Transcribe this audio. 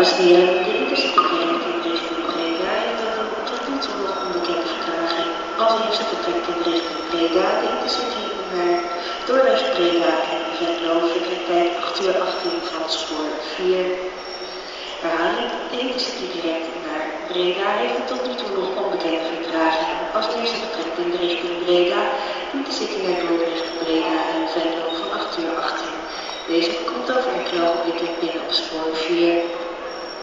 Als die heren, de direct in richting Breda heeft dat tot nu toe nog onbekende vertraging. Als eerste vertrekt in richting Breda de Intercity naar doorweg Breda en Venlo vertrekt bij 8 uur 18 van spoor 4. Herhaling, de Intercity direct naar Breda heeft het tot nu toe nog onbekend vertraging. Als eerste vertrekt in de richting Breda, Intercity naar doorweg Breda en Venlo van 8 uur 18. Deze komt over enkele ogenblikken binnen op spoor 4.